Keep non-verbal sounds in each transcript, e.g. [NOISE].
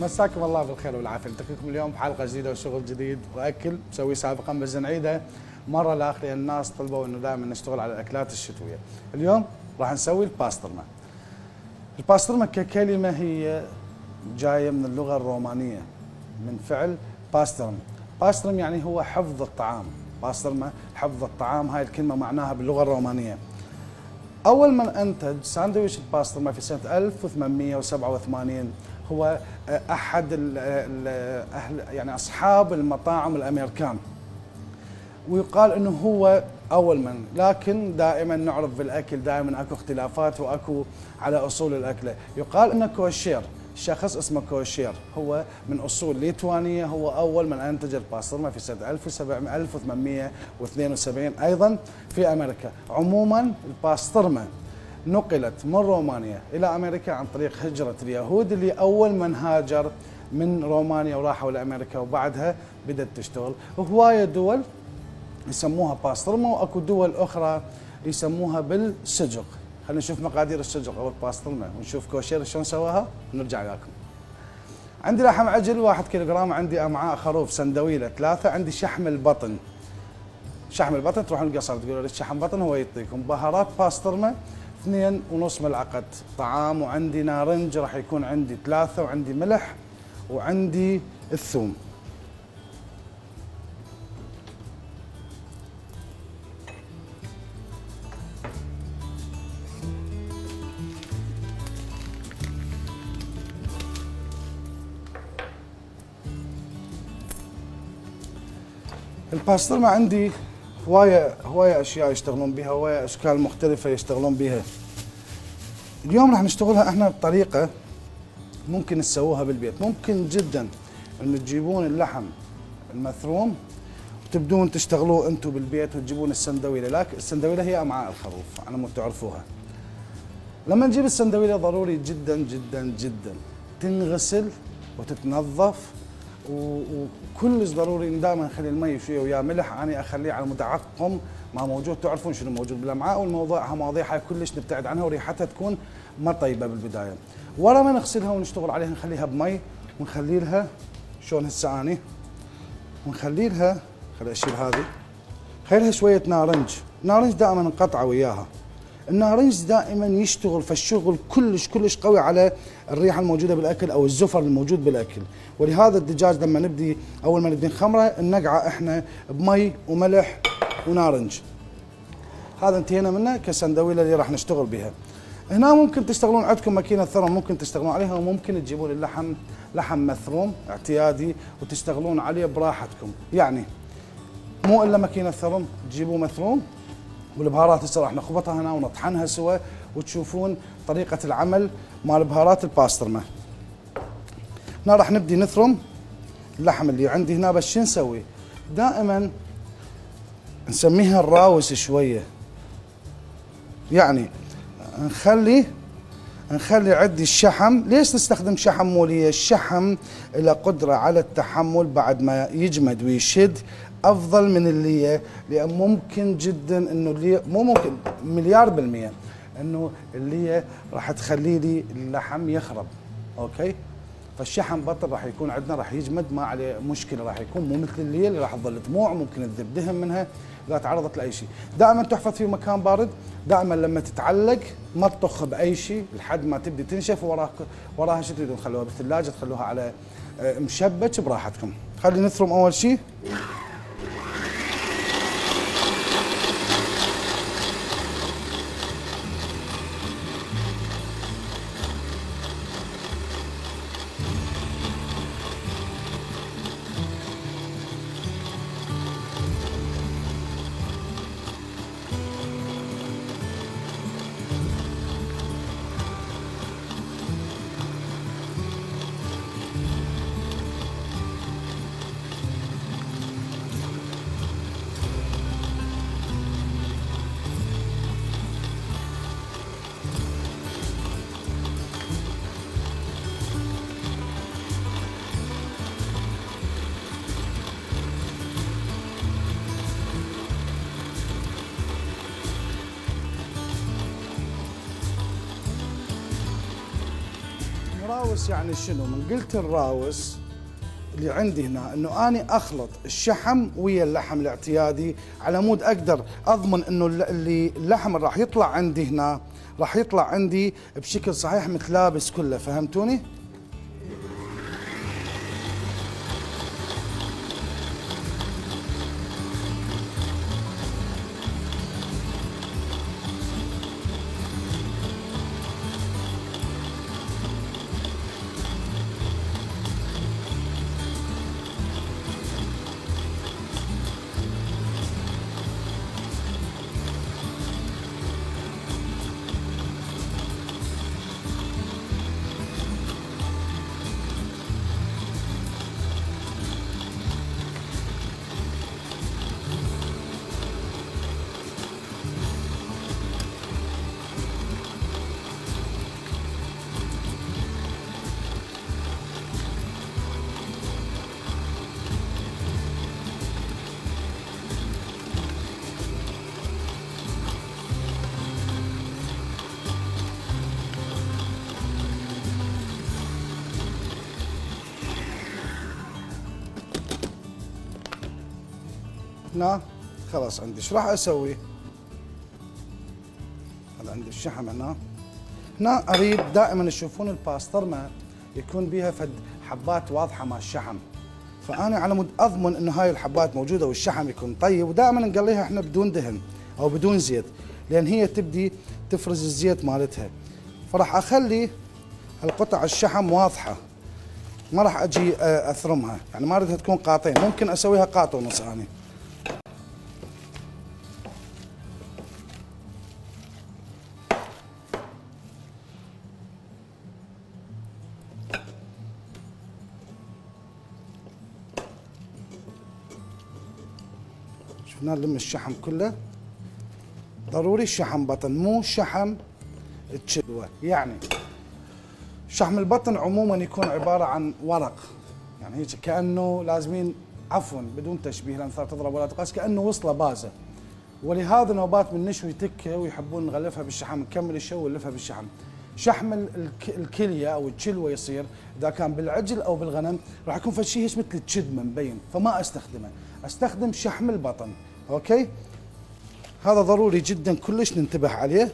مساكم الله بالخير والعافية نلتقيكم اليوم بحلقه جديدة وشغل جديد وأكل مسوي سابقا بس نعيده مرة لآخر لأن الناس طلبوا إنه دائما نشتغل على الأكلات الشتوية. اليوم راح نسوي الباسترما. الباسترما ككلمه هي جاية من اللغة الرومانية من فعل باسترم. باسترم يعني هو حفظ الطعام. باسترما حفظ الطعام هاي الكلمة معناها باللغة الرومانية. أول من أنتج ساندويتش الباسترما في سنة 1887 هو أحد ال ال أهل يعني أصحاب المطاعم الأمريكان. ويقال إنه هو أول من لكن دائما نعرف بالأكل دائما أكو اختلافات وأكو على أصول الاكله يقال إنه كوشير شخص اسمه كوشير. هو من أصول ليتوانية هو أول من أنتج الباسترما في سنة 1872 أيضا في أمريكا. عموما الباسترما نقلت من رومانيا إلى أمريكا عن طريق هجرة اليهود اللي أول من هاجر من رومانيا وراحوا لأمريكا وبعدها بدأت تشتغل. وهوايه دول يسموها باسترما واكو دول أخرى يسموها بالسجق. خلينا نشوف مقادير السجق أو الباسترما ونشوف كوشير شلون سواها. ونرجع لكم عندي لحم عجل 1 كيلوغرام عندي أمعاء خروف سندويلة ثلاثة عندي شحم البطن. شحم البطن تروحون القصر تقولوا لي شحم بطن؟ هو يعطيكم بهارات باسترما اثنين ونص ملعقة طعام وعندي نارنج راح يكون عندي ثلاثة وعندي ملح وعندي الثوم. الباسترما عندي هواية هواية أشياء يشتغلون بها هواية أشكال مختلفة يشتغلون بها. اليوم راح نشتغلها إحنا بطريقة ممكن تسووها بالبيت. ممكن جدا. إنه تجيبون اللحم المثروم وتبدون تشتغلوه أنتم بالبيت وتجيبون السندويلة. لكن السندويلة هي أمعاء الخروف على ما تعرفوها. لما نجيب السندويلة ضروري جدا جدا جدا تنغسل وتتنظف وكلش ضروري دائما نخلي المي شوية ويا ملح. أنا أخليه على متعقم ما موجود تعرفون شنو موجود بالأمعاء والموضوع. مواضيع هاي كلش نبتعد عنها وريحتها تكون ما طيبة بالبداية. ورا ما نغسلها ونشتغل عليها نخليها بمي ونخلي لها شلون هسه أني؟ ونخلي لها خلي أشيل هذه خلي لها شوية نارنج. نارنج دائما نقطعه وياها. النارنج دائما يشتغل فالشغل كلش كلش قوي على الريحة الموجودة بالأكل أو الزفر الموجود بالأكل. ولهذا الدجاج لما نبدي أول ما نبدي نخمره النقعه إحنا بمي وملح ونارنج هذا انتهينا منه كسندويلة اللي راح نشتغل بها. هنا ممكن تشتغلون عندكم ماكينة ثرم ممكن تشتغلون عليها وممكن تجيبون اللحم لحم مثروم اعتيادي وتشتغلون عليه براحتكم. يعني مو إلا ماكينة ثرم تجيبوا مثروم والبهارات هسه راح نخبطها هنا ونطحنها سوا وتشوفون طريقة العمل مال بهارات الباسترما. هنا راح نبدي نثرم اللحم اللي عندي هنا بس شو نسوي؟ دائما نسميها الراوس شوية. يعني نخلي نخلي عندي الشحم. ليش نستخدم شحم مولية؟ الشحم له قدرة على التحمل بعد ما يجمد ويشد. أفضل من اللي لأن ممكن جدا إنه اللي مو ممكن مليار بالمية إنه اللي راح تخلي لي اللحم يخرب أوكي؟ فالشحم بطل راح يكون عندنا راح يجمد ما عليه مشكلة راح يكون مو مثل اللي اللي راح تظل دموع ممكن تذب دهن منها إذا تعرضت لأي شيء. دائما تحفظ في مكان بارد دائما لما تتعلق ما تطخ بأي شيء لحد ما تبدي تنشف وراها وراها شو تريدون؟ تخلوها بالثلاجة تخلوها على آه، مشبك براحتكم. خلي نثرم أول شيء. الراوس يعني شنو من قلت الراوس اللي عندي هنا إنه أني أخلط الشحم ويا اللحم الاعتيادي على مود أقدر أضمن إنه اللي اللحم اللي راح يطلع عندي هنا راح يطلع عندي بشكل صحيح متلابس كله فهمتوني؟ خلاص عندي. إيش راح أسوي؟ هذا عندي الشحم هنا. هنا أريد دائما تشوفون الباسترما يكون بها فد حبات واضحة مع الشحم. فأنا على مود أضمن إنه هاي الحبات موجودة والشحم يكون طيب ودائما نقليها إحنا بدون دهن أو بدون زيت لأن هي تبدي تفرز الزيت مالتها. فراح أخلي القطع الشحم واضحة. ما راح أجي آه، أثرمها. يعني ما أريدها تكون قاطين ممكن أسويها قاط ونص اني نلم الشحم كله. ضروري الشحم بطن مو شحم تشلوه يعني شحم البطن عموما يكون عبارة عن ورق. يعني هيك كأنه لازمين عفوا بدون تشبيه لأن تضرب ولا تقاس كأنه وصلة بازة. ولهذا نوبات من نشوي تكة ويحبون نغلفها بالشحم نكمل الشو ونلفها بالشحم. شحم الكلية أو الشلوة يصير إذا كان بالعجل أو بالغنم راح يكون في شيء مثل الشدمه مبين فما أستخدمه. أستخدم شحم البطن. أوكي؟ هذا ضروري جدا كلش ننتبه عليه.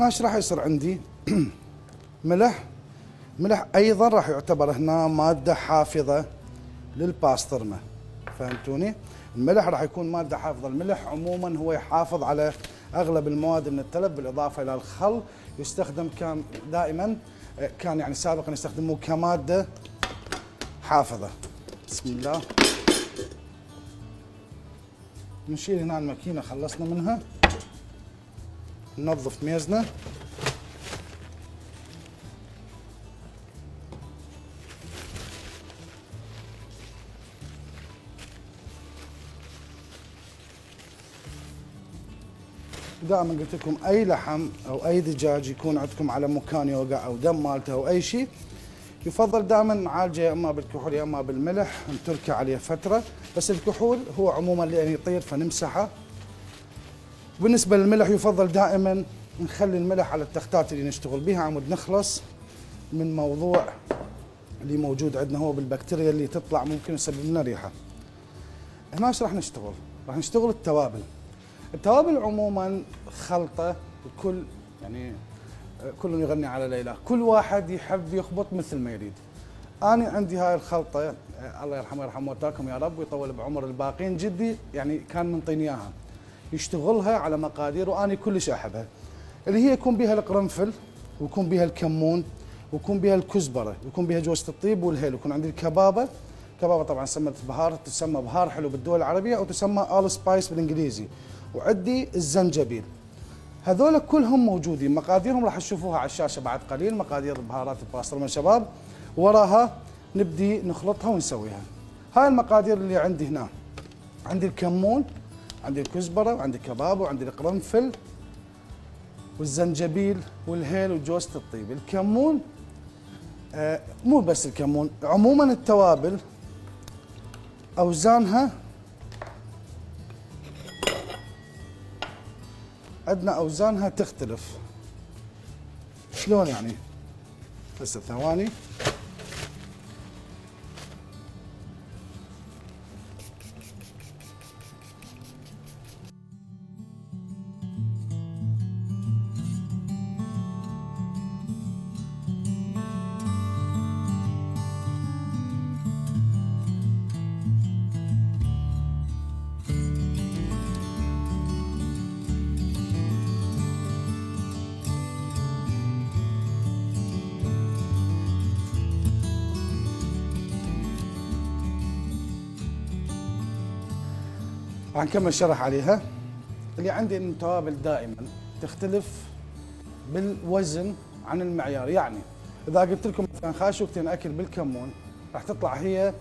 إيش راح يصير عندي. [CLEARS THROAT] ملح. ملح أيضا راح يعتبر هنا مادة حافظة للباسترما فهمتوني؟ الملح راح يكون مادة حافظة. الملح عموما هو يحافظ على أغلب المواد من التلف بالإضافة إلى الخل يستخدم كان دائما كان يعني سابقا يستخدموه كمادة حافظة. بسم الله. نشيل هنا الماكينة خلصنا منها. ننظف ميزنا. دائما قلت لكم أي لحم أو أي دجاج يكون عندكم على مكان يوقع أو دم مالته أو أي شيء يفضل دائما نعالجه يا إما بالكحول يا إما بالملح نتركه عليه فترة. بس الكحول هو عموما لأن يطير فنمسحه. بالنسبة للملح يفضل دائما نخلي الملح على التختات اللي نشتغل بها. عمود نخلص من موضوع اللي موجود عندنا هو بالبكتيريا اللي تطلع ممكن يسبب لنا ريحة. هنا إيش راح نشتغل؟ راح نشتغل التوابل. التوابل عموما خلطة وكل يعني كل يغني على ليلى كل واحد يحب يخبط مثل ما يريد. أنا عندي هاي الخلطة الله يرحمه ويرحم موتاكم يا رب ويطول بعمر الباقين. جدي يعني كان منطيني إياها. يشتغلها على مقادير وأنا كلش أحبها. اللي هي يكون بها القرنفل ويكون بها الكمون ويكون بها الكزبرة ويكون بها جوزة الطيب والهيل. ويكون عندي الكبابة. كبابة طبعا سمت بهار تسمى بهار حلو بالدول العربية أو تسمى allspice بالإنجليزي. وعندي الزنجبيل. هذول كلهم موجودين. مقاديرهم راح تشوفوها على الشاشة بعد قليل. مقادير بهارات الباسترما شباب وراها نبدي نخلطها ونسويها. هاي المقادير اللي عندي هنا. عندي الكمون عندي الكزبرة وعندي الكباب وعندي القرنفل والزنجبيل والهيل وجوزة الطيب. الكمون آه مو بس الكمون عموما التوابل أوزانها عندنا أوزانها تختلف. شلون يعني؟ هسه ثواني راح نكمل شرح عليها؟ اللي عندي ان التوابل دائما تختلف بالوزن عن المعيار. يعني إذا قلت لكم مثلا خاشوقتين أكل بالكمون راح تطلع هي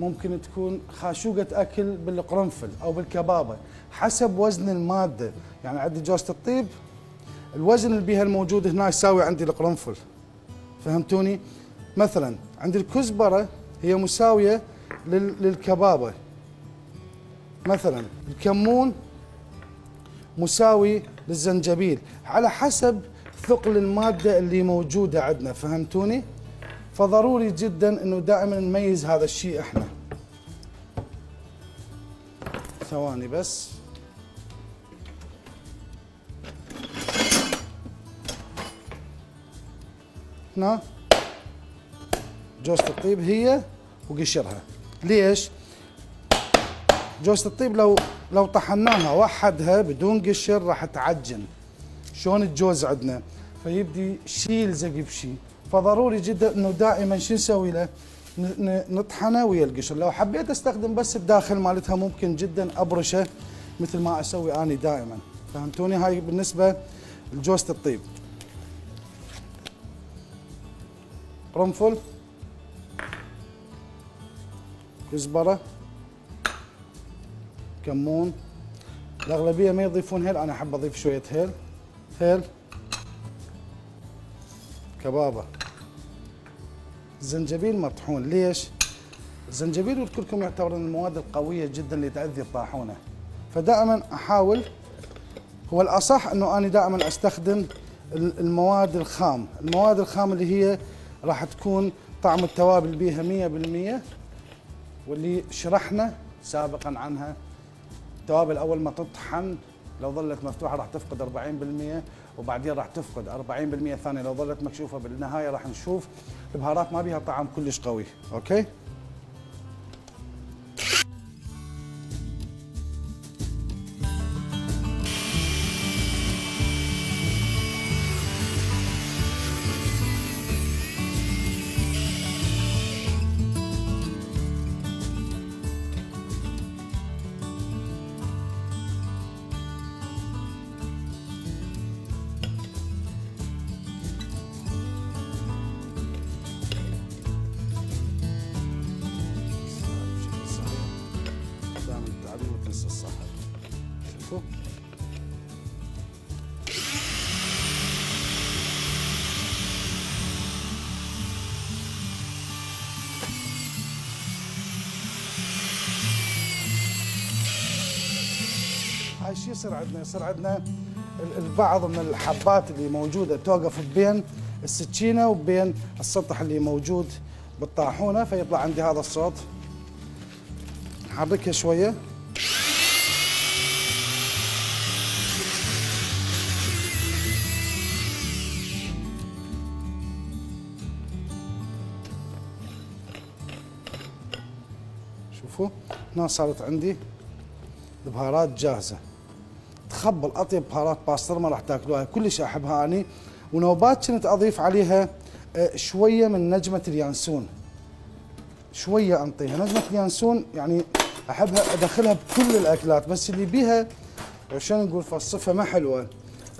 ممكن تكون خاشوقة أكل بالقرنفل أو بالكبابة حسب وزن المادة. يعني عندي جوزة الطيب الوزن اللي بيها الموجود هنا يساوي عندي القرنفل. فهمتوني؟ مثلا عندي الكزبرة هي مساوية للكبابة. مثلا الكمون مساوي للزنجبيل على حسب ثقل المادة اللي موجودة عندنا فهمتوني؟ فضروري جدا إنه دائما نميز هذا الشيء إحنا ثواني بس هنا جوزة الطيب هي وقشرها ليش؟ جوزة الطيب لو لو طحناها. وحدها بدون قشر راح تعجن. شلون الجوز عندنا؟ فيبدي شيء يلزق بشيء فضروري جدا إنه دائما شو نسوي له؟ نطحنه ويا القشر. لو حبيت أستخدم بس الداخل مالتها ممكن جدا أبرشه مثل ما أسوي أني دائما. فهمتوني؟ هاي بالنسبة لجوزة الطيب. قرنفل كزبره كمون. الأغلبية ما يضيفون هيل أنا أحب أضيف شوية هيل. هيل. كبابة. زنجبيل مطحون. ليش؟ الزنجبيل لكم يعتبر من المواد القوية جدا اللي تاذي الطاحونة. فدائما أحاول هو الأصح إنه أنا دائما أستخدم المواد الخام. المواد الخام اللي هي راح تكون طعم التوابل بيها 100% واللي شرحنا سابقا عنها التوابل أول ما تطحن لو ظلت مفتوحة راح تفقد 40% وبعدين راح تفقد 40% ثانية لو ظلت مكشوفة بالنهاية راح نشوف البهارات ما بيها طعم كلش قوي أوكي؟ شو يصير عندنا؟ يصير عندنا البعض من الحبات اللي موجودة توقف بين السكينه وبين السطح اللي موجود بالطاحونة فيطلع عندي هذا الصوت. نحركها شوية. شوفوا هنا صارت عندي البهارات جاهزة. تخبل أطيب بهارات باسترما راح تاكلوها. كلش أحبها أني. ونوبات كنت أضيف عليها آه، شوية من نجمة اليانسون. شوية أنطيها. نجمة اليانسون يعني أحبها أدخلها بكل الأكلات بس اللي بيها عشان نقول فالصفه ما حلوة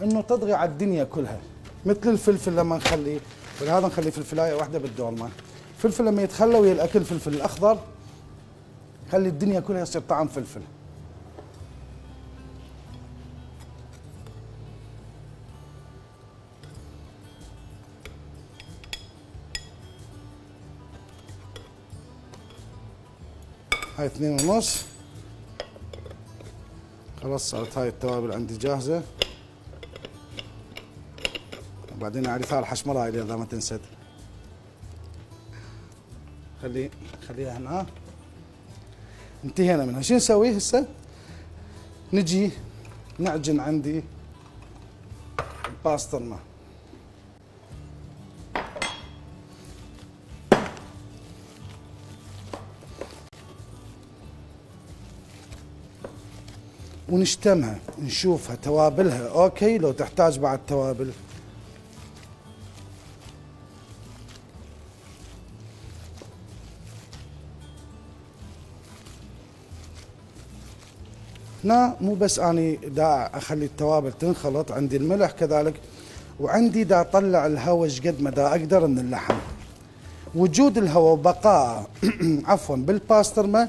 إنه تطغي على الدنيا كلها. مثل الفلفل لما نخليه ولهذا نخلي فلفلاية واحدة بالدولمه فلفل لما يتخلى ويا الأكل فلفل الأخضر خلي الدنيا كلها يصير طعم فلفل. هاي اثنين ونص. خلاص صارت هاي التوابل عندي جاهزة. وبعدين أعرف هاي الحشمرة إذا ما تنسد. خلي خليها هنا. انتهينا منها. شو نسوي هسه؟ نجي نعجن عندي الباسترما ونشتمها نشوفها توابلها. أوكي لو تحتاج بعد توابل. هنا مو بس أني دا أخلي التوابل تنخلط عندي الملح كذلك وعندي دا أطلع الهواء قد ما دا أقدر من اللحم. وجود الهواء وبقاء [CLEARS THROAT] عفوا بالباسترما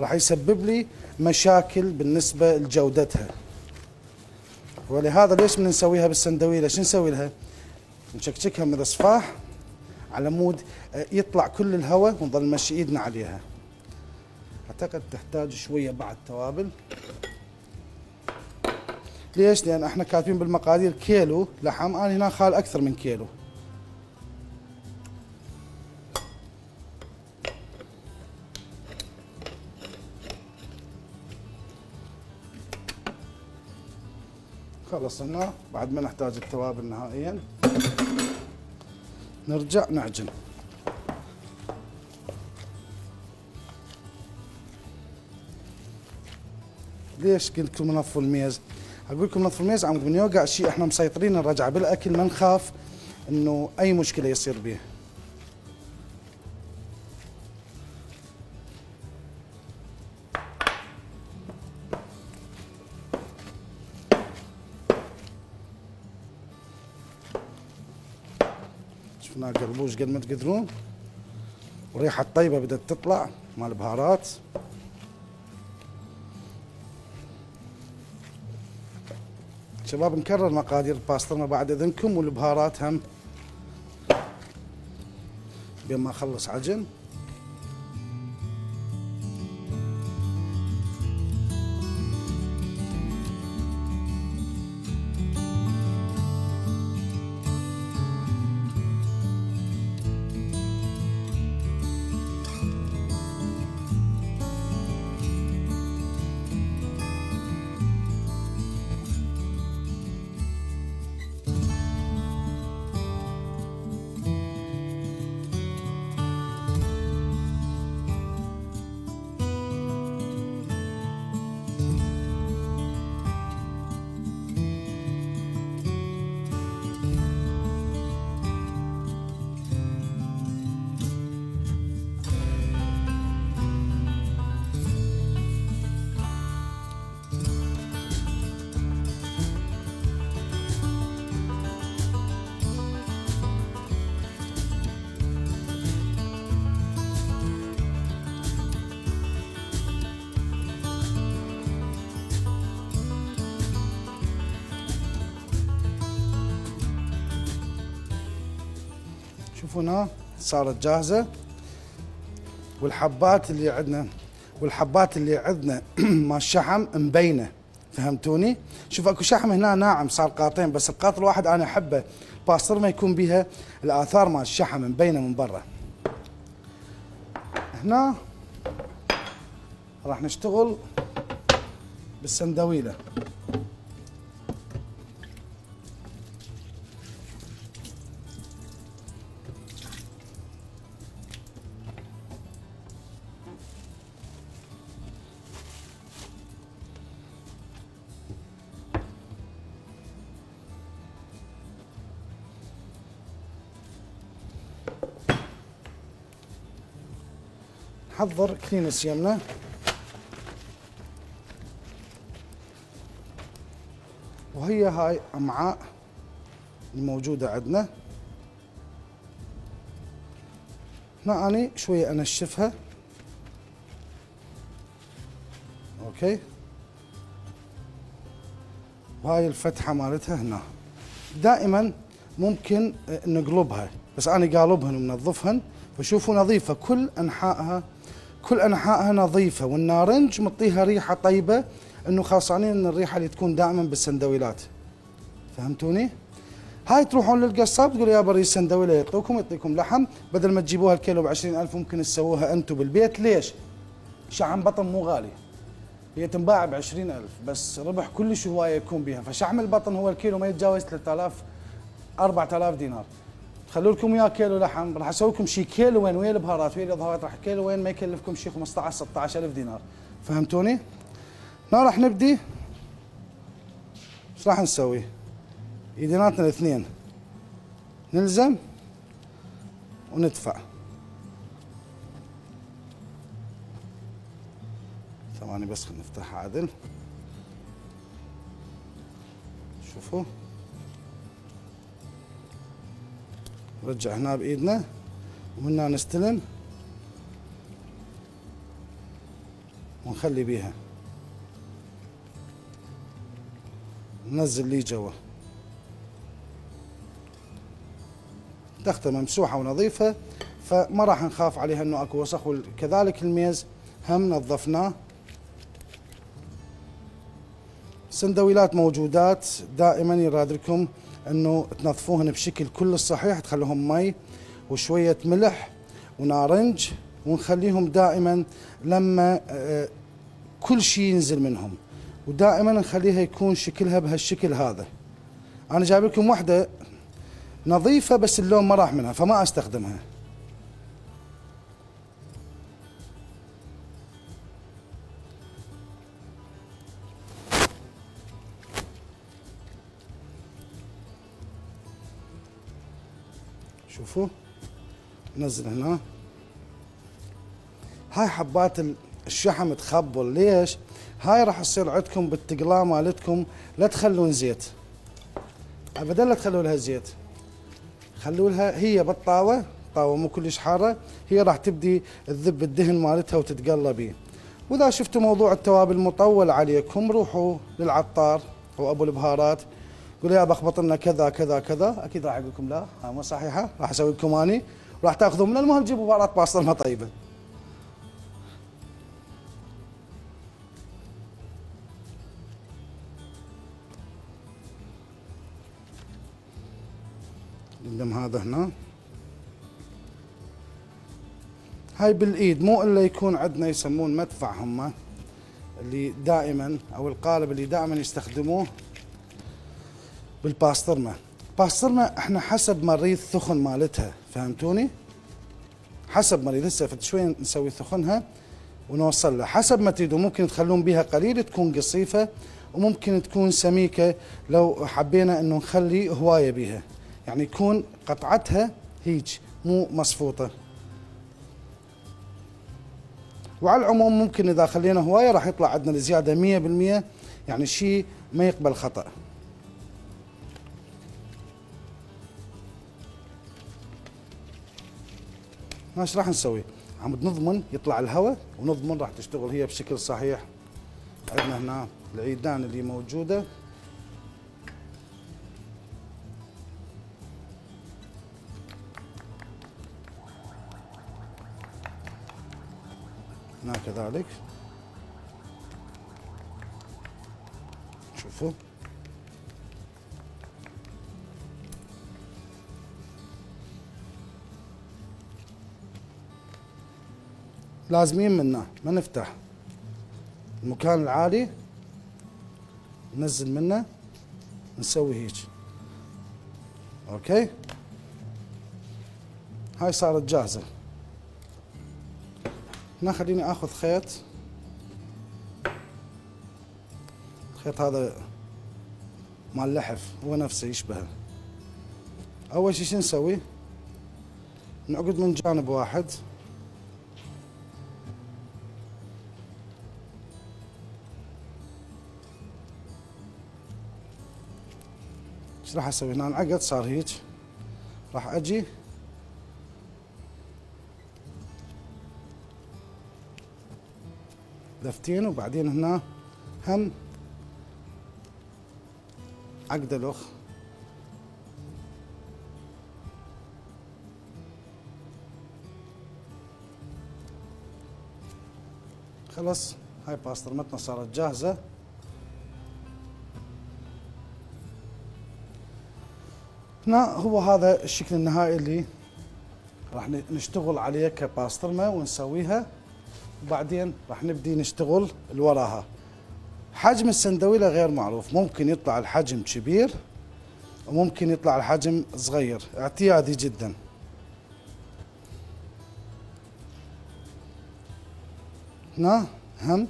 راح يسبب لي مشاكل بالنسبة لجودتها. ولهذا ليش بنسويها بالسندويلة؟ شو نسوي لها؟ نشكشكها من الصفاح على مود آه، يطلع كل الهواء ونظل نمشي إيدنا عليها. أعتقد تحتاج شوية بعد توابل. ليش؟ لأن إحنا كاتبين بالمقادير كيلو لحم أنا هنا خال أكثر من كيلو. خلصنا. بعد ما نحتاج التوابل نهائيا نرجع نعجن. ليش قلت لكم نظفوا الميز؟ أقول لكم نظفوا الميز عم من يوقع شيء إحنا مسيطرين نرجع بالأكل ما نخاف إنه أي مشكلة يصير به شفنا قربوش قد ما تقدرون. وريحه الطيبة بدأت تطلع مال البهارات. شباب نكرر مقادير الباسترما بعد إذنكم والبهارات هم بين ما اخلص عجن. شوفوا هنا صارت جاهزة. والحبات اللي عندنا والحبات اللي عندنا [CLEARS THROAT] مال الشحم مبينة فهمتوني؟ شوف أكو شحم هنا ناعم صار قاطين بس القاط الواحد أنا أحبه. باستر ما يكون بها الآثار مال الشحم مبينة من برا. هنا راح نشتغل بالسندويلة. نحضر كلينس يمنا وهي هاي أمعاء الموجودة عندنا. هنا أني شوية أنشفها. okay. وهاي الفتحة مالتها هنا. دائما ممكن نقلبها بس أنا قالبهن ومنظفهن فشوفوا نظيفة كل أنحائها كل أنحائها نظيفة والنارنج مطيها ريحة طيبة إنه خاصانين من الريحة اللي تكون دائما بالسندويلات. فهمتوني؟ هاي تروحون للقصاب تقول يا بري السندويلة يعطوكم يعطيكم لحم. بدل ما تجيبوها الكيلو ب 20000 ممكن تسووها أنتم بالبيت. ليش؟ شحم بطن مو غالي. هي تنباع ب 20000 بس ربح كلش هواية يكون بها فشحم البطن هو الكيلو ما يتجاوز 3000 4000 دينار. خلوا لكم اياه كيلو لحم راح أسوي لكم شيء كيلو وين؟ ويا البهارات؟ ويا الإضافات؟ راح كيلو وين؟ ما يكلفكم شيء 15 16000 دينار. فهمتوني؟ هنا راح نبدي. إيش راح نسوي؟ إيديناتنا الاثنين. نلزم وندفع. ثواني بس خلينا نفتحها عدل شوفوا. نرجع هنا بإيدنا ومنا نستلم ونخلي بيها. ننزل لي جوا. تختة ممسوحة ونظيفة فما راح نخاف عليها إنه أكو وسخ وكذلك الميز هم نظفناه. سندويلات موجودات دائما يرادلكم إنه تنظفوهن بشكل كل الصحيح تخلوهم مي وشوية ملح ونارنج ونخليهم دائما لما آه، كل شيء ينزل منهم. ودائما نخليها يكون شكلها بهالشكل هذا. أنا جايب لكم واحدة نظيفة بس اللون ما راح منها فما أستخدمها. شوفوا. نزل هنا. هاي حبات الشحم تخبل. ليش؟ هاي راح تصير عندكم بالتقلاة مالتكم. لا تخلون زيت. ابدا لا تخلوا لها زيت. خلوا لها هي بالطاوة. طاوة مو كلش حارة. هي راح تبدي تذب الدهن مالتها وتتقلى بيه. وإذا شفتوا موضوع التوابل مطول عليكم روحوا للعطار أو أبو البهارات. قولوا يا بخبط لنا كذا كذا كذا. أكيد راح يقول لكم لا ها مو صحيحة. راح أسوي لكم أني. وراح تأخذوا من المهم تجيبوا بهارات باصلها طيبه الدم هذا هنا. هاي بالإيد مو إلا يكون عندنا يسمون مدفع هم اللي دائما أو القالب اللي دائما يستخدموه. بالباسترما باسترما إحنا حسب ما نريد ثخن مالتها فهمتوني؟ حسب ما نريد هسه شوي نسوي ثخنها ونوصل له حسب ما تريدوا ممكن تخلون بها قليل تكون ضعيفة وممكن تكون سميكة لو حبينا إنه نخلي هواية بها يعني يكون قطعتها هيج مو مصفوطة. وعلى العموم ممكن إذا خلينا هواية راح يطلع عندنا مية بالمية يعني شيء ما يقبل خطأ. ماشي راح نسوي. عم نضمن يطلع الهواء ونضمن راح تشتغل هي بشكل صحيح. عندنا هنا العيدان اللي موجودة. هنا كذلك. شوفوا. لازمين منه ما نفتح. المكان العالي ننزل منه نسوي هيك. أوكي؟ هاي صارت جاهزة. هنا خليني آخذ خيط. الخيط هذا مال اللحف هو نفسه يشبهه. أول شيء شو نسوي؟ نعقد من جانب واحد. راح أسوي هنا. انعقد صار هيك. راح أجي. لفتين وبعدين هنا هم. عقد الاخ خلاص هاي باسترمتنا صارت جاهزة. هنا هو هذا الشكل النهائي اللي راح نشتغل عليه كباسترمة ونسويها وبعدين راح نبدي نشتغل وراها. حجم السندويلة غير معروف ممكن يطلع الحجم كبير وممكن يطلع الحجم صغير اعتيادي جدا. هنا هم.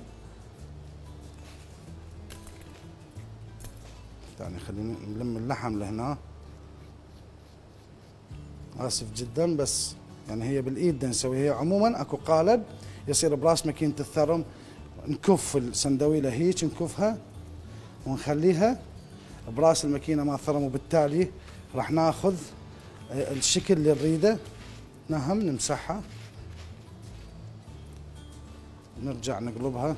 يعني خلينا نلم اللحم لهنا. آسف جدا بس يعني هي بالإيد نسويها. هي عموما أكو قالب يصير براس ماكينة الثرم. نكف السندويلة هيك نكفها ونخليها براس الماكينة ما ثرم وبالتالي راح ناخذ الشكل اللي نريده. نهم نمسحها. نرجع نقلبها.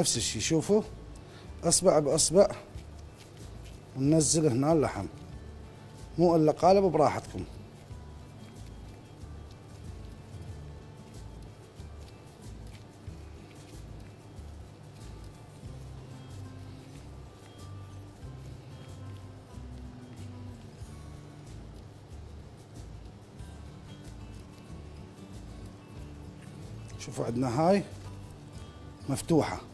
نفس الشيء شوفوا. أصبع بأصبع وننزل هنا اللحم. مو إلا قالب براحتكم. شوفوا عندنا هاي مفتوحة.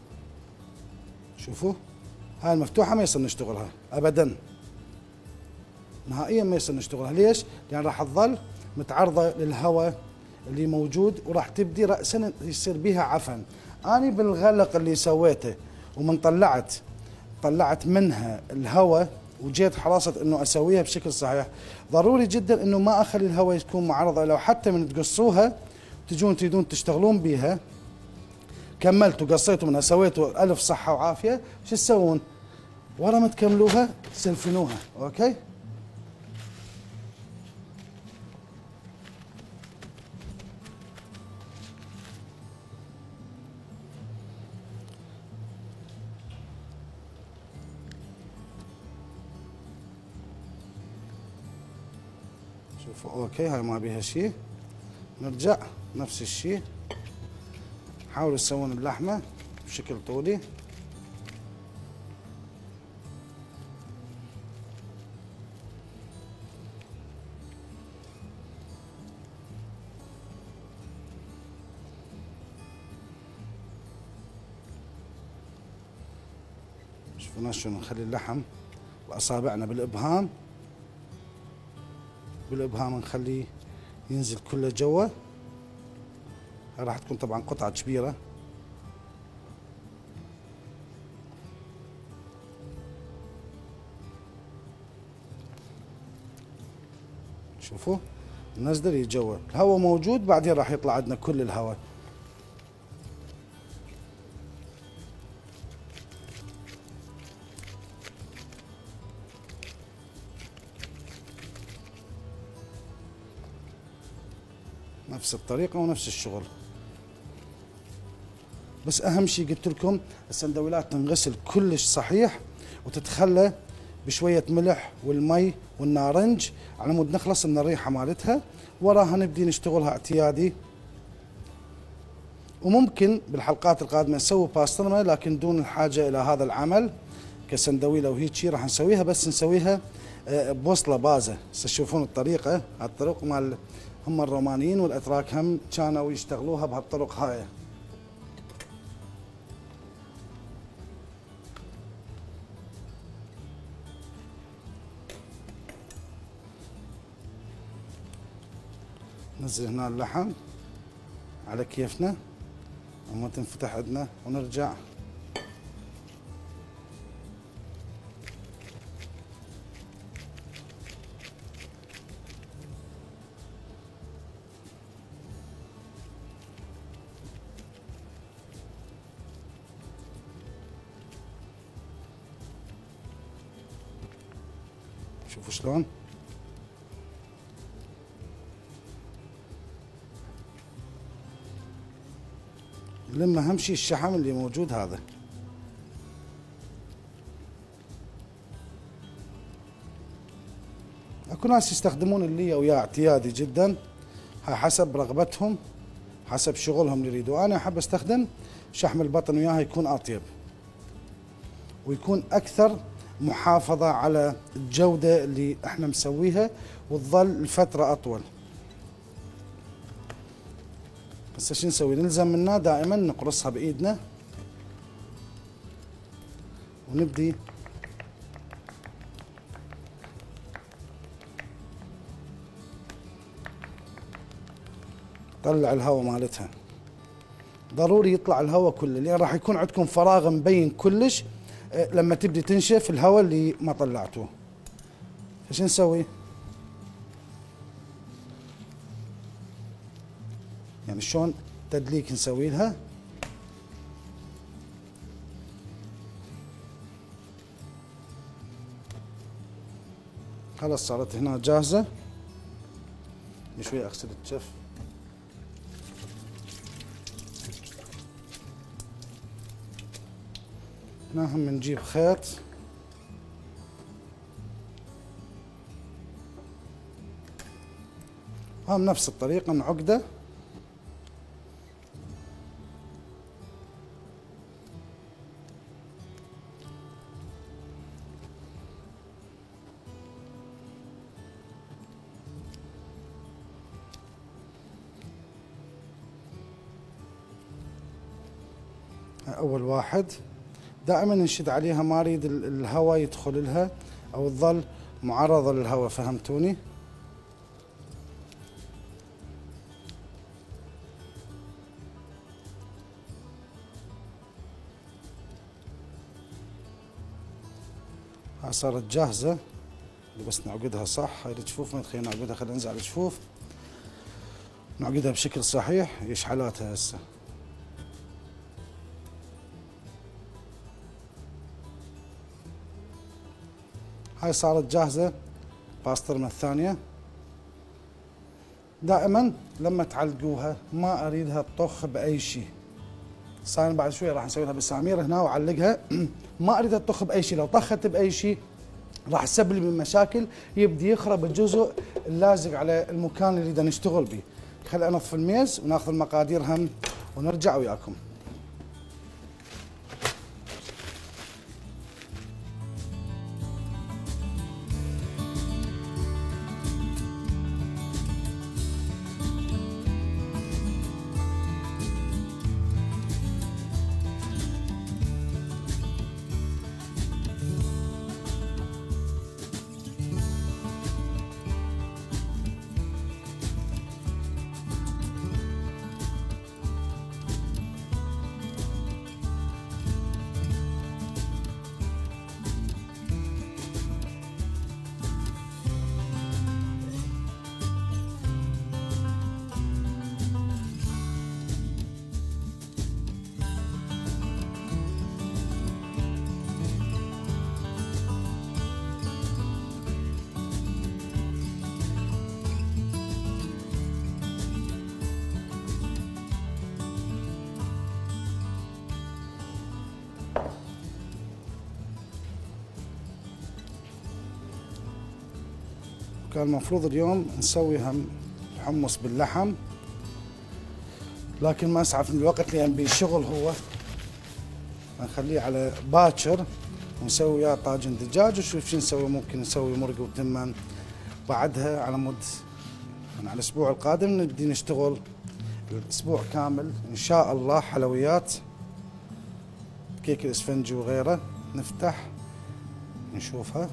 شوفوا هاي المفتوحة ما يصير نشتغلها أبدا. نهائيا ما يصير نشتغلها. ليش؟ لأن راح تظل متعرضة للهواء اللي موجود وراح تبدي رأسا يصير بها عفن. أنا بالغلق اللي سويته ومن طلعت طلعت منها الهواء وجيت حرصت إنه أسويها بشكل صحيح ضروري جدا إنه ما أخلي الهواء يكون معرضة. لو حتى من تقصوها تجون تريدون تشتغلون بيها كملتوا قصيتوا منها سويتوا ألف صحة وعافية شو تسوون؟ ورا ما تكملوها تسلفنوها أوكي؟ شوفوا أوكي هاي ما بيها شيء نرجع نفس الشيء حاولوا تسوون اللحمة بشكل طولي. شوفوا شلون نخلي اللحم بأصابعنا بالإبهام. بالإبهام نخليه ينزل كله جوا. راح تكون طبعا قطعة كبيرة. شوفوا نزل جوا الهواء موجود بعدين راح يطلع عندنا كل الهواء. نفس الطريقة ونفس الشغل. بس أهم شيء قلت لكم السندويلات تنغسل كلش صحيح وتتخلى بشوية ملح والمي والنارنج على مود نخلص من الريحة مالتها. وراها نبدي نشتغلها اعتيادي. وممكن بالحلقات القادمة نسوي باسترما لكن دون الحاجة إلى هذا العمل كسندويلة وهيك شيء راح نسويها بس نسويها آه، بوصلة بازة. تشوفون الطريقة الطرق مال هم الرومانيين والأتراك هم كانوا يشتغلوها بهالطرق هاي. ننزل هنا اللحم على كيفنا وما تنفتح عندنا ونرجع. شوفوا شلون. لما اهم شيء الشحم اللي موجود هذا. اكو ناس يستخدمون اللي وياه اعتيادي جدا حسب رغبتهم حسب شغلهم اللي يريدوا. أنا احب استخدم شحم البطن وياها يكون اطيب. ويكون أكثر محافظة على الجودة اللي إحنا مسويها وتظل لفترة اطول. بس شو نسوي؟ نلزم منها دائما نقرصها بإيدنا. ونبدي. طلع الهواء مالتها. ضروري يطلع الهواء كله لأن راح يكون عندكم فراغ مبين كلش آه، لما تبدي تنشف الهواء اللي ما طلعتوه فش نسوي؟ شلون تدليك نسوي لها؟ خلاص صارت هنا جاهزة. شوي أغسل الجف. هنا هم نجيب خيط. هم نفس الطريقة نعقده واحد. دائما نشد عليها ما أريد الهواء يدخل لها أو تظل معرضه للهواء فهمتوني؟ ها صارت جاهزة بس نعقدها صح. هاي الجفوف ما تخلينا نعقدها خلينا ننزع الجفوف. نعقدها بشكل صحيح يشحلاتها هسه؟ هاي صارت جاهزة. باسترمة الثانية. دائما لما تعلقوها ما أريدها تطخ بأي شيء. صار بعد شوي راح نسوي لها بالسامير هنا وأعلقها. [CLEARS THROAT] ما أريدها تطخ بأي شيء. لو طخت بأي شيء راح تسبب لي مشاكل يبدي يخرب الجزء اللازق على المكان اللي نريد نشتغل به. خلي انظف الميز وناخذ المقادير هم ونرجع وياكم. كان المفروض اليوم نسوي هم حمص باللحم لكن ما أسعفنا الوقت لأن بالشغل هو نخليه على باكر ونسوي وياه طاجن دجاج وشوف شو نسوي ممكن نسوي مرق وتمن بعدها على مود يعني على الأسبوع القادم نبدي نشتغل الأسبوع كامل. إن شاء الله حلويات كيك الاسفنجي وغيره نفتح نشوفها.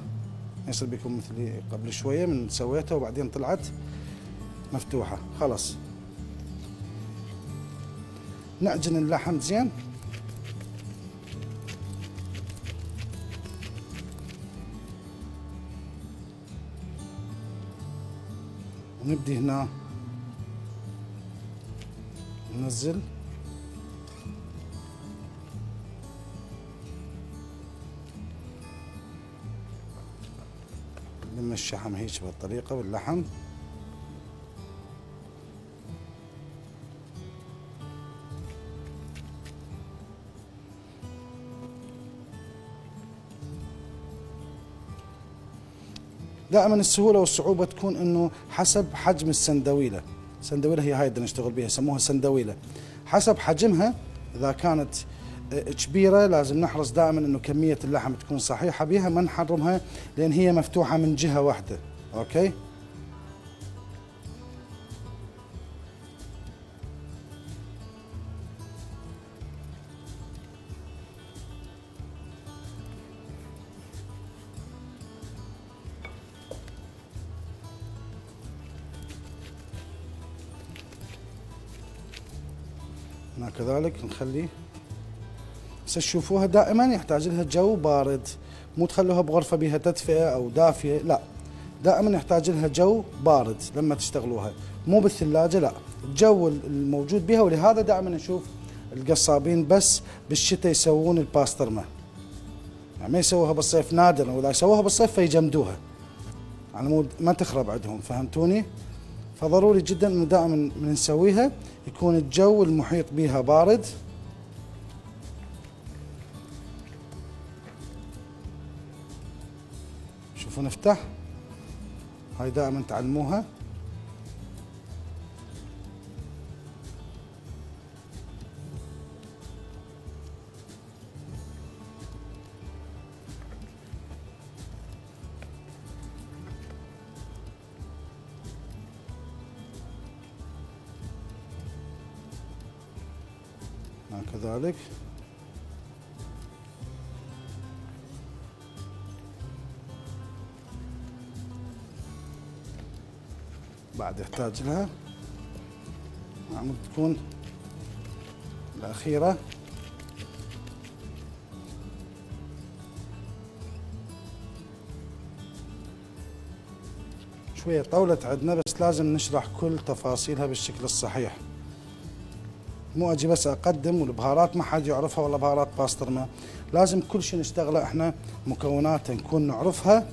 يصير بيكون مثلي قبل شوية من سويتها وبعدين طلعت مفتوحة. خلاص. نعجن اللحم زين. ونبدي هنا. ننزل. الشحم هيك بهالطريقة باللحم. دائما السهولة والصعوبة تكون إنه حسب حجم السندويلة. السندويلة هي هاي اللي نشتغل بها يسموها سندويلة. حسب حجمها إذا كانت كبيرة لازم نحرص دائما إنه كمية اللحم تكون صحيحة بها ما نحرمها لأن هي مفتوحة من جهة واحدة. أوكي؟ كذلك نخلي بس تشوفوها دائما يحتاج لها جو بارد. مو تخلوها بغرفة بها تدفئة أو دافية لا. دائما يحتاج لها جو بارد لما تشتغلوها. مو بالثلاجة لا. الجو الموجود بها ولهذا دائما نشوف القصابين بس بالشتاء يسوون الباسترما يعني ما يسووها بالصيف نادرا وإذا يسووها بالصيف فيجمدوها. على مود ما تخرب عندهم فهمتوني؟ فضروري جدا إنه دائما من نسويها يكون الجو المحيط بها بارد. شوفوا نفتح. هاي دائما تعلموها. كذلك. بعد يحتاج لها عمود تكون الأخيرة. شوية طولت عندنا بس لازم نشرح كل تفاصيلها بالشكل الصحيح. مو أجي بس أقدم والبهارات ما حد يعرفها ولا بهارات باسترما لازم كل شيء نشتغله إحنا مكوناتها نكون نعرفها.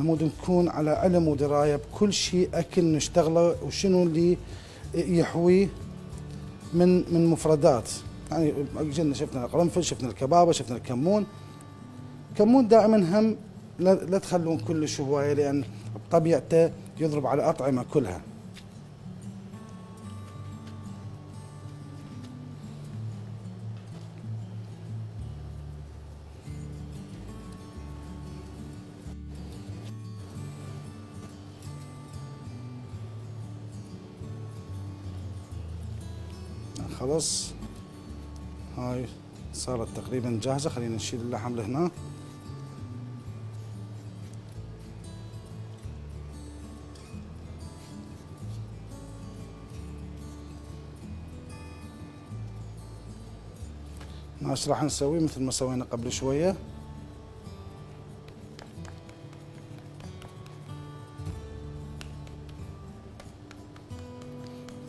على مود نكون على علم ودراية بكل شيء أكل نشتغله وشنو اللي يحويه من من مفردات. يعني جينا شفنا القرنفل شفنا الكبابة شفنا الكمون. كمون دائما هم لا تخلون كل هواية لأن بطبيعته يضرب على أطعمة كلها. خلاص. هاي صارت تقريبا جاهزة. خلينا نشيل اللحم لهنا. ماش راح نسوي مثل ما سوينا قبل شوية.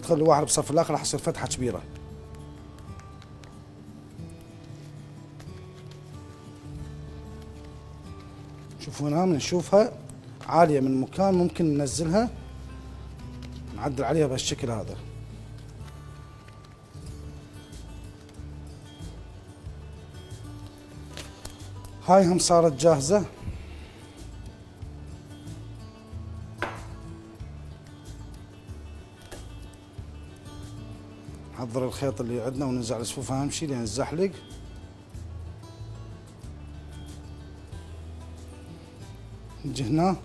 تخلي واحد بصف الآخر راح يصير فتحة كبيرة. شوفوا هنا بنشوفها عالية من مكان ممكن ننزلها نعدل عليها بهالشكل هذا. هاي هم صارت جاهزة. نحضر الخيط اللي عندنا وننزع الصفوف أهم شيء لين الزحلق. نجي هنا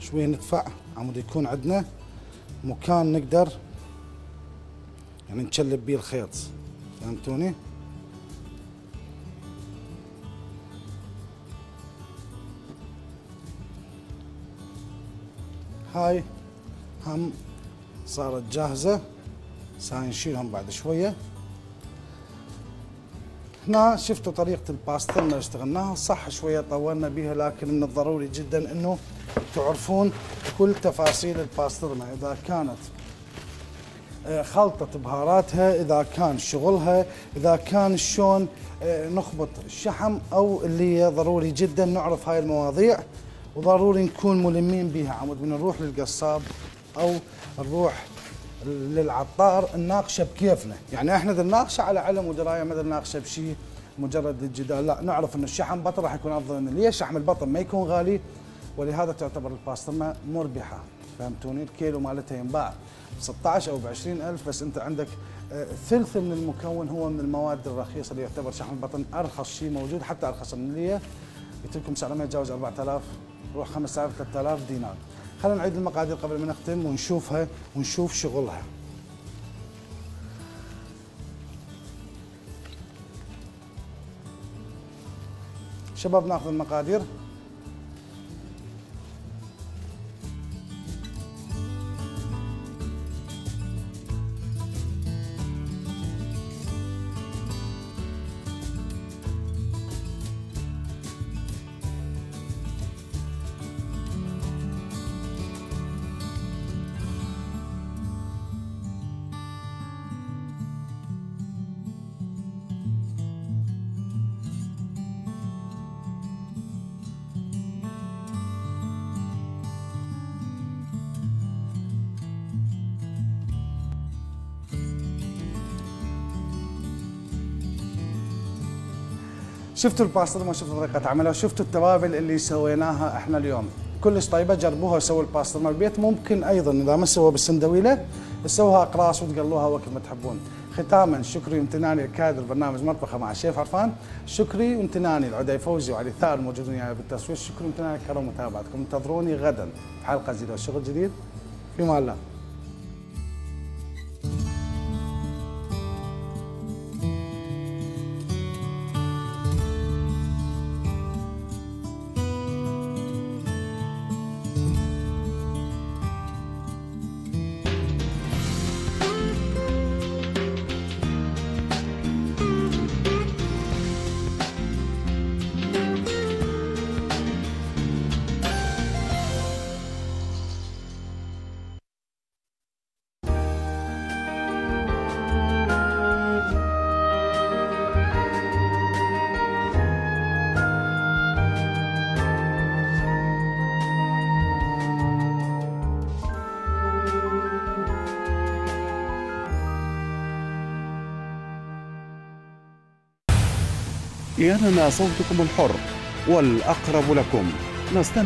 شوي ندفع عمود يكون عندنا. مكان نقدر يعني نشلب بيه الخيط. فهمتوني؟ هاي هم صارت جاهزة. سنشيلهم بعد شوية. هنا شفتوا طريقة الباسترما اللي اشتغلناها؟ صح شوية طولنا بها لكن من الضروري جدا إنه تعرفون كل تفاصيل الباسترما إذا كانت آه، خلطة بهاراتها إذا كان شغلها إذا كان شلون آه، نخبط الشحم أو اللي ضروري جدا نعرف هاي المواضيع. وضروري نكون ملمين بها عمود من نروح للقصاب أو نروح للعطار نناقشه بكيفنا. يعني إحنا نناقشة على علم ودراية ما نناقشة بشيء مجرد الجدال لا نعرف إنه الشحم بطن راح يكون أفضل منه ليش شحم البطن ما يكون غالي؟ ولهذا تعتبر الباسترما مربحة. فهمتوني؟ الكيلو مالتها ينباع ب 16 أو ب 20000 بس أنت عندك آه، ثلث من المكون هو من المواد الرخيصة اللي يعتبر شحم البطن. أرخص شيء موجود حتى أرخص من اللي قلت لكم سعره ما يتجاوز 4000 روح 5000 3000 دينار. خلينا نعيد المقادير قبل ما نختم ونشوفها ونشوف شغلها. شباب ناخذ المقادير. شفتوا الباسترما شفتوا طريقة عملها شفتوا التوابل اللي سويناها إحنا اليوم. كلش طيبة جربوها وسووا الباسترما بالبيت ممكن أيضا إذا ما سووا بالسندويلة تسووها أقراص وتقلوها وقت ما تحبون. ختاما شكري وامتناني لكادر برنامج مطبخي مع الشيف عرفان. شكري وامتناني لعدي فوزي وعلي ثار الموجودين يعني بالتصوير شكري وامتناني لكرم متابعتكم. انتظروني غدا حلقة جديدة وشغل جديد. في أمان الله. يننا صوتكم الحر والأقرب لكم. نستمع